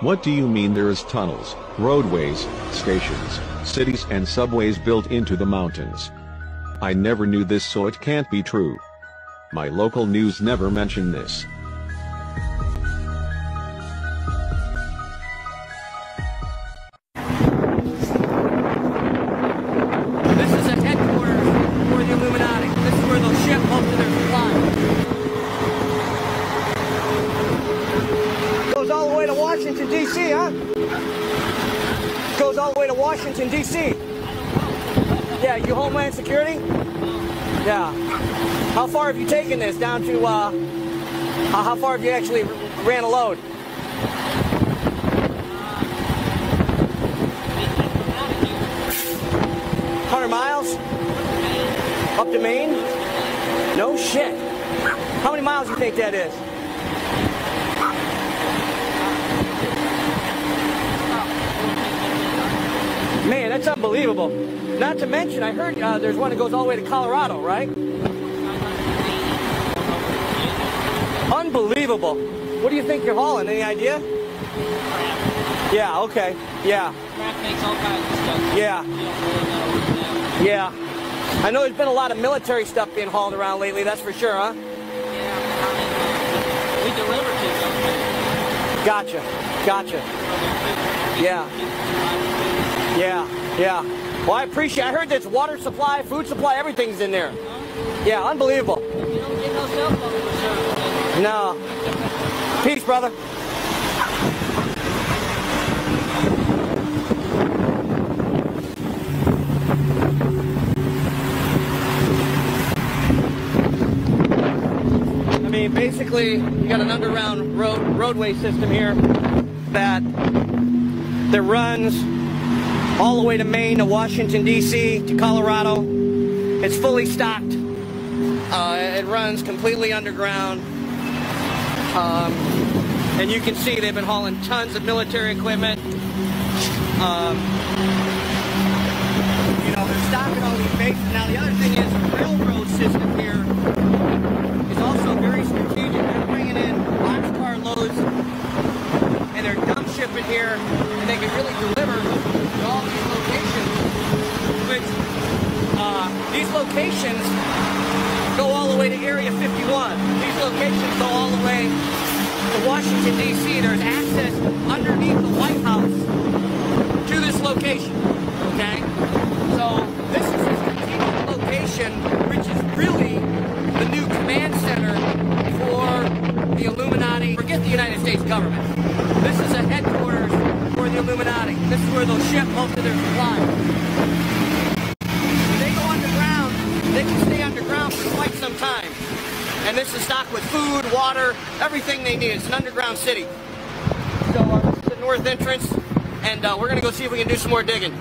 What do you mean there is tunnels, roadways, stations, cities and subways built into the mountains? I never knew this so it can't be true. My local news never mentioned this. This is a headquarters for the Illuminati. This is where they'll ship most of their supplies. Goes all the way to Washington, D.C., huh? Goes all the way to Washington, D.C. Yeah, you Homeland Security? Yeah. How far have you taken this? Down to, uh, how far have you actually ran a load? Hundred miles? Up to Maine? No shit. How many miles do you think that is? Man, that's unbelievable. Not to mention, I heard uh, there's one that goes all the way to Colorado, right? Unbelievable. What do you think you're hauling? Any idea? Yeah, okay. Yeah, Crack makes all kinds of stuff. yeah, You don't really know what now. yeah. I know there's been a lot of military stuff being hauled around lately, that's for sure, huh? Yeah, I mean, we deliver to them. Gotcha, gotcha. Yeah, yeah, yeah. Well, I appreciate I heard that's water supply, food supply, everything's in there. Yeah, unbelievable. No. Peace, brother. I mean, basically, you got an underground road roadway system here that that runs all the way to Maine, to Washington D.C., to Colorado. It's fully stocked. Uh, it runs completely underground. Um, and you can see they've been hauling tons of military equipment. Um, you know, they're stocking all these bases. Now, the other thing is the railroad system here is also very strategic. They're bringing in boxcar loads and they're shipping here, and they can really deliver to all these locations. Which uh, these locations go all the way to Area 51. These locations go all the way to Washington, D.C. There's access underneath the White House to this location. Okay? So this is a strategic location, which is really the new command center for the Illuminati. Forget the United States government. This is a headquarters Illuminati. This is where they'll ship most of their supplies. When they go underground, they can stay underground for quite some time. And this is stocked with food, water, everything they need. It's an underground city. So uh, this is the north entrance, and uh, we're going to go see if we can do some more digging.